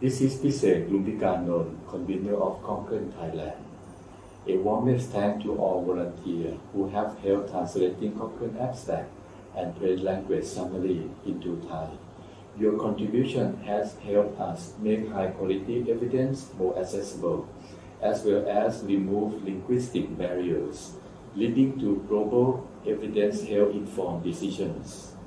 This is Pisake Lumbiganon, convener of Cochrane Thailand A warmest thank to all volunteers who have helped translating Cochrane abstract and plain language summary into Thai. Your contribution has helped us make high quality evidence more accessible, as well as remove linguistic barriers, leading to global evidence help informed decisions.